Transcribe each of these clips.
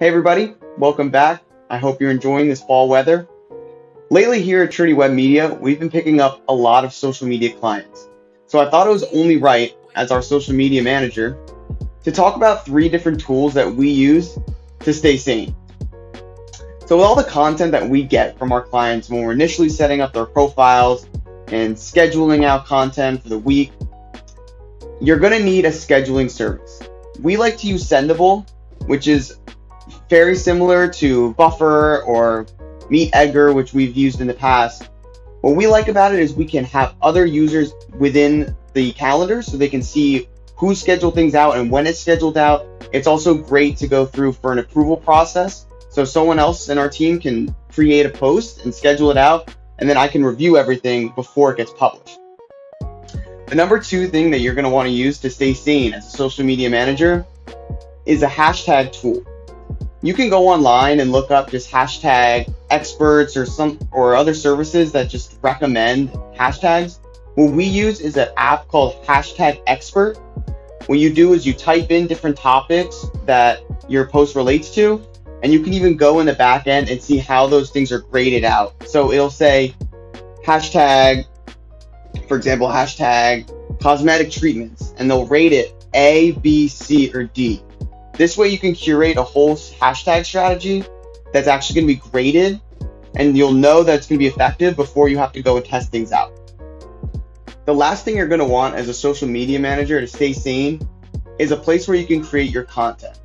Hey everybody, welcome back. I hope you're enjoying this fall weather. Lately here at Trinity Web Media, we've been picking up a lot of social media clients. So I thought it was only right, as our social media manager, to talk about three different tools that we use to stay sane. So with all the content that we get from our clients when we're initially setting up their profiles and scheduling out content for the week, you're going to need a scheduling service. We like to use Sendible, which is very similar to Buffer or Meet Edgar, which we've used in the past. What we like about it is we can have other users within the calendar so they can see who scheduled things out and when it's scheduled out. It's also great to go through for an approval process. So someone else in our team can create a post and schedule it out, and then I can review everything before it gets published. The number two thing that you're going to want to use to stay sane as a social media manager is a hashtag tool. You can go online and look up just hashtag experts or some or other services that just recommend hashtags. What we use is an app called hashtag expert. What you do is you type in different topics that your post relates to, and you can even go in the back end and see how those things are graded out. So it'll say hashtag for example, hashtag cosmetic treatments, and they'll rate it A, B, C, or D. This way you can curate a whole hashtag strategy that's actually going to be graded, and you'll know that it's going to be effective before you have to go and test things out. The last thing you're going to want as a social media manager to stay sane is a place where you can create your content.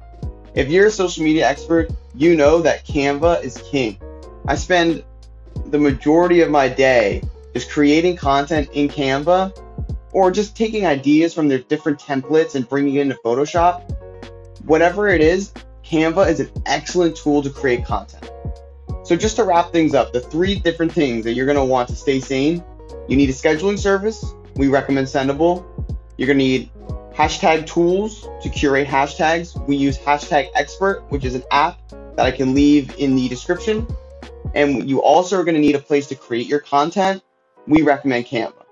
If you're a social media expert, you know that Canva is king. I spend the majority of my day is creating content in Canva or just taking ideas from their different templates and bringing it into Photoshop. Whatever it is, Canva is an excellent tool to create content. So just to wrap things up, the three different things that you're going to want to stay sane, you need a scheduling service. We recommend Sendible. You're going to need hashtag tools to curate hashtags. We use hashtag expert, which is an app that I can leave in the description. And you also are going to need a place to create your content we recommend Canva.